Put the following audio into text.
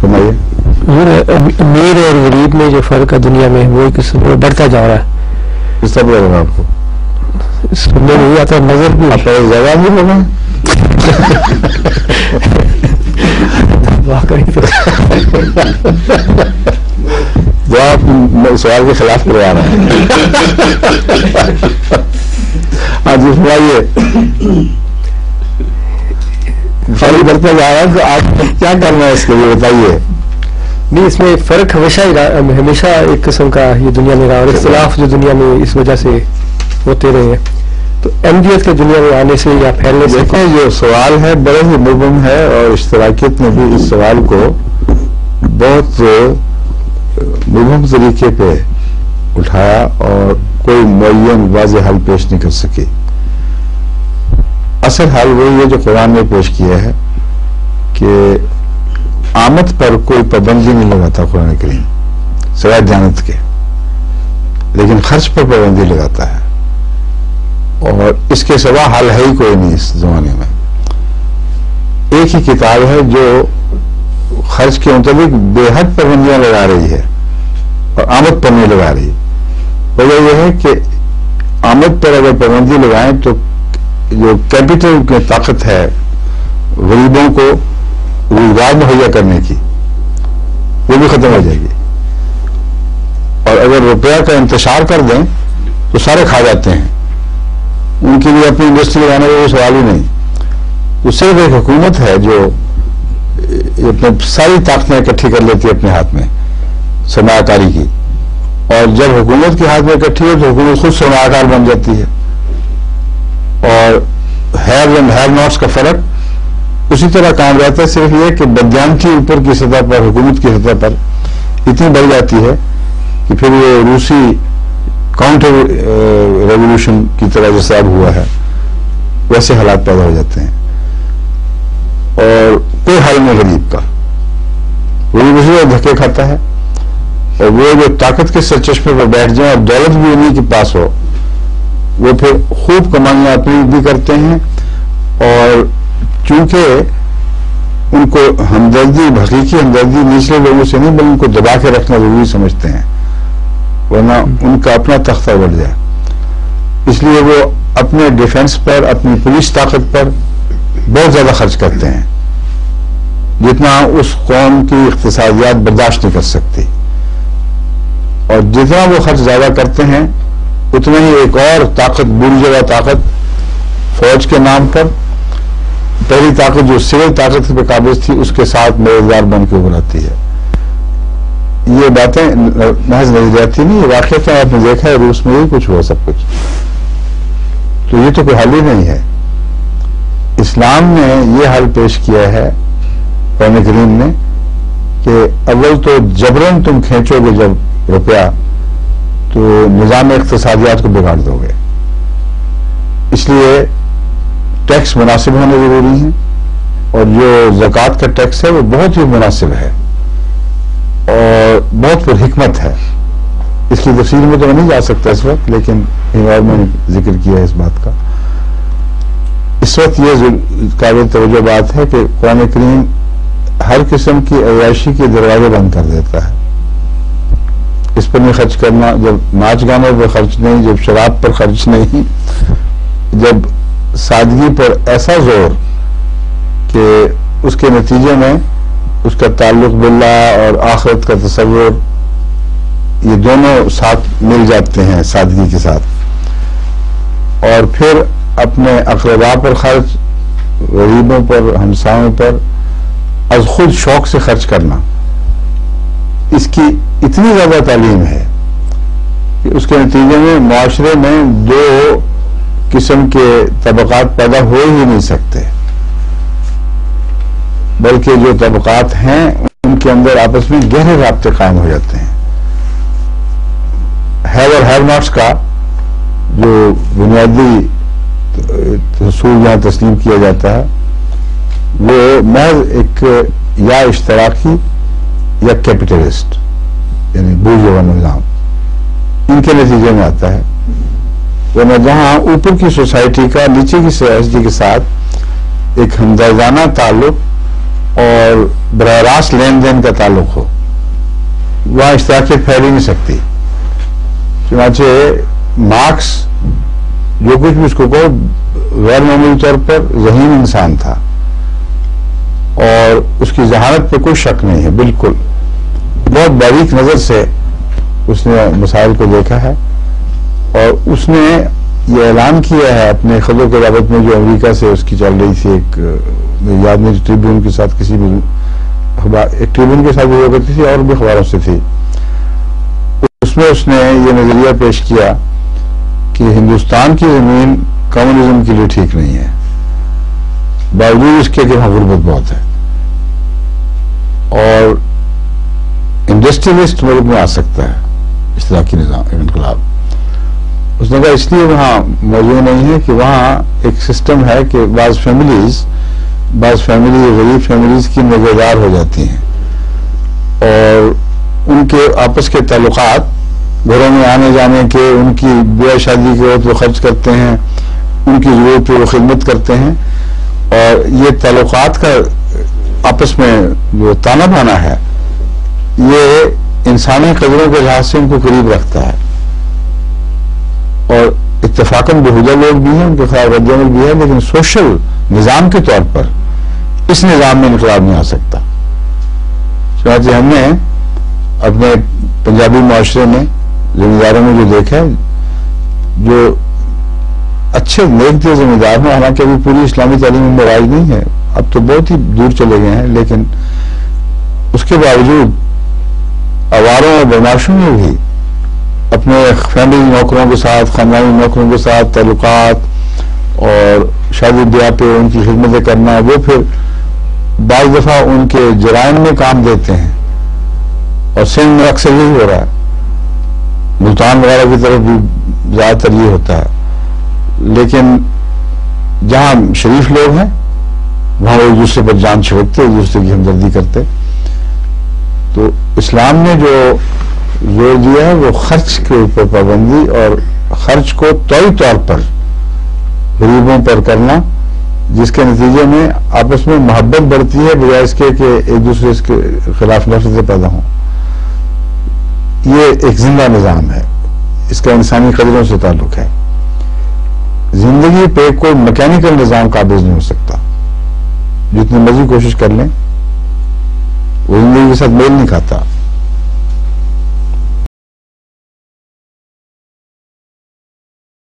फरमाइए। अमीर और गरीब में जो फ़र्क है दुनिया में वो किस बढ़ता जा रहा है। किस तरह लगा आपको? सुनने नहीं आता नज़र भी। आप बोले वाकई। तो जवाब सवाल के खिलाफ करवा रहे हैं। हाँ जी सुनाइए। फ़र्क बढ़ता जा रहा है तो आप क्या करना है इसके लिए बताइए। नहीं इसमें फ़र्क हमेशा ही हमेशा एक किस्म का ये दुनिया में रहा और इख्तलाफ जो दुनिया में इस वजह से होते रहे हैं। तो अहमियत के दुनिया में आने से या फैलने से देखें जो सवाल है बड़े ही मुबम है और इश्तराकियत ने भी इस सवाल को बहुत मुबम तरीके पे उठाया और कोई मुन वाज हल पेश नहीं कर सकी। असल हल वही है जो कुरान ने पेश किया है कि आमद पर कोई पाबंदी नहीं लगाता कुरान करीम सवाए जानत के। लेकिन खर्च पर पाबंदी लगाता है। और इसके सिवा हल है ही कोई नहीं इस जमाने में। एक ही किताब है जो खर्च के मुताबिक बेहद पाबंदियाँ लगा रही है और आमद पर नहीं लगा रही। वजह यह है कि आमद पर अगर पाबंदी लगाएँ तो जो कैपिटल की ताकत है, गरीबों को रोज़गार मुहैया करने की, वो भी खत्म हो जाएगी। और अगर रुपया का इंतज़ार कर दें तो सारे खा जाते हैं। उनके लिए अपनी इंडस्ट्री लगाने का कोई सवाल ही नहीं। तो सिर्फ़ एक हुकूमत है जो अपने सारी ताकतें इकट्ठी कर लेती है अपने हाथ में, सरमाकारी की। और जब हुकूमत के हाथ में इकट्ठी हो तो हुकूमत खुद सरमाकार बन जाती है। हैव एंड हैव नॉट्स का फ़र्क, उसी तरह काम रहता है सिर्फ़ ये कि बद्यान की ऊपर की सतह पर, हुकूमत की सतह पर इतनी बढ़ जाती है कि फिर ये रूसी काउंटर रेवोल्यूशन की तरह जैसे अब हुआ है, वैसे हालात पैदा हो जाते हैं। और कोई हाल नहीं गरीब का। गरीब उसी धक्के खाता है। और वो जो ताकत के सरचश्मे पर बैठ जाए और दौलत भी उन्हीं के पास हो वो फिर खूब कमाइयाँ अपनी भी करते हैं और चूँकि उनको हमदर्दी, हकीकी हमदर्दी निचले लोगों से नहीं, बल्कि उनको दबा के रखना ज़रूरी समझते हैं, वरना उनका अपना तख्ता बढ़ जाए। इसलिए वो अपने डिफेंस पर, अपनी पुलिस ताकत पर बहुत ज़्यादा खर्च करते हैं, जितना उस कौम की इकतसादियात बर्दाश्त नहीं कर सकती। और जितना वो खर्च ज़्यादा करते हैं उतना ही एक और ताकत बुरी जगह ताकत, फौज के नाम पर। पहली ताकत जो सिविल ताकत पे काबिज थी, उसके साथ मददगार बन के उभर आती है। ये बातें महज नहीं ये वाक्य तो आपने देखा है, रूस में ही कुछ हुआ सब कुछ। तो ये तो कोई हल ही नहीं है। इस्लाम ने ये हल पेश किया है कौन करीम ने, कि अव्वल तो जबरन तुम खींचोगे जब रुपया तो निज़ाम इकतसादियात को बिगाड़ दोगे। इसलिए टैक्स मुनासिब होने ज़रूरी है और जो जक़ात का टैक्स है वो बहुत ही मुनासिब है और बहुत पुरहिकमत है। इसकी तफसील में तो नहीं जा सकता इस वक्त, लेकिन मैंने ज़िक्र किया है इस बात का। इस वक्त ये काबिल तवज्जो बात है कि कुरान करीम हर किस्म की अयाशी के दरवाजे बंद कर देता है। पर नहीं खर्च करना, जब नाच गाने पर खर्च नहीं, जब शराब पर खर्च नहीं, जब सादगी पर ऐसा ज़ोर कि उसके नतीजे में उसका ताल्लुक बिल्ला और आखिरत का तस्वुर, ये दोनों साथ मिल जाते हैं सादगी के साथ। और फिर अपने अकरबा पर खर्च, गरीबों पर हमसाओं पर अज खुद शौक से खर्च करना। इसकी इतनी ज़्यादा तालीम है कि उसके नतीजे में, माशरे में दो किस्म के तबकात पैदा हो ही नहीं सकते। बल्कि जो तबकात हैं, उनके अंदर आपस में गहरे रबते कायम हो जाते हैं। हैव और हैव नॉट्स का जो बुनियादी रसूल जहाँ तस्लीम किया जाता है, वो महज एक या इश्तराकी या कैपिटलिस्ट, यानी बूर्जवा निज़ाम। इनके नतीजे में आता है, वरना जहाँ ऊपर की सोसाइटी का, नीचे की सोसाइटी के साथ एक हमदर्दाना ताल्लुक और बरह रास्त लेन देन का ताल्लुक हो, वहाँ इश्तराकियत फैल ही नहीं सकती। चुनाचे मार्क्स, जो कुछ भी उसको कहो, गैर मामूली तौर पर जहीन इंसान था। और उसकी जहानत पे कोई शक नहीं है, बिल्कुल। बहुत बारीक नज़र से उसने मसाइल को देखा है और उसने ये ऐलान किया है अपने खबरों के बाबत में जो अमेरिका से उसकी चल रही थी एक याद नहीं, ट्रिब्यून के साथ किसी भी एक ट्रिब्यून के साथ हुआ करती थी और भी अखबारों से थी। उसमें उसने ये नज़रिया पेश किया कि हिंदुस्तान की ज़मीन कम्युनिज्म के लिए ठीक नहीं है। बावजूद इसके कि गुर्बत बहुत है। और इंडस्ट्रियलिस्ट मुल्क में आ सकता है, इस तरह की निज़ाम, इनकलाब। उसने कहा, इसलिए वहाँ मौजूद नहीं है कि वहाँ एक सिस्टम है कि बाज फैमिलीज़ बाज फैमिली गरीब फैमिलीज़ की मज़ेदार हो जाती हैं। और उनके आपस के ताल्लुकात, घरों में आने जाने के, उनकी ब्याह शादी के वक्त वो खर्च करते हैं, उनकी ज़रूरत पे वो खिदमत करते हैं। और ये ताल्लुकात का आपस में जो ताना बाना है, ये इंसानी कदरों के लिहाज से उनको करीब रखता है। और इतफाकन बेहुदा लोग भी हैं, उनके खिलाफ रद्दमल भी है, लेकिन सोशल निज़ाम के तौर पर इस निज़ाम में इनकलाब नहीं आ सकता। चुनाचे हमने अपने पंजाबी माशरे में, जिम्मेदारों में जो देखा है जो अच्छे नेक दिए जिम्मेदार हैं, हालाँकि अभी पूरी इस्लामी तालीम में राज नहीं है अब तो बहुत ही दूर चले गए हैं, लेकिन उसके बावजूद अवारों और बदमाशों में भी अपने फैमिली नौकरों के साथ, खानदानी नौकरों के साथ, ताल्लुकात और शादी ब्याह पे उनकी खिदमतें करना, वो फिर बाज दफ़ा उनके जराइम में काम देते हैं। और सिंध में अक्सर यही हो रहा है। मुल्तान वगैरह की तरफ़ भी ज़्यादातर ये होता है। लेकिन जहाँ शरीफ लोग हैं वहाँ एक दूसरे पर जान छिड़कते एक दूसरे की हमदर्दी करते तो इस्लाम ने जो ज़ोर दिया है, वो खर्च के ऊपर पाबंदी और खर्च को तौई तौर पर गरीबों पर करना, जिसके नतीजे में आपस में मोहब्बत बढ़ती है, बजाय इसके कि एक दूसरे के खिलाफ नफरतें पैदा हों। ये एक ज़िंदा निज़ाम है। इसका इंसानी कदरों से ताल्लुक है। ज़िंदगी पे कोई मैकेनिकल निज़ाम काबिज नहीं हो सकता। जितनी मर्ज़ी कोशिश कर लें वो ज़िंदगी के साथ मेल नहीं खाता।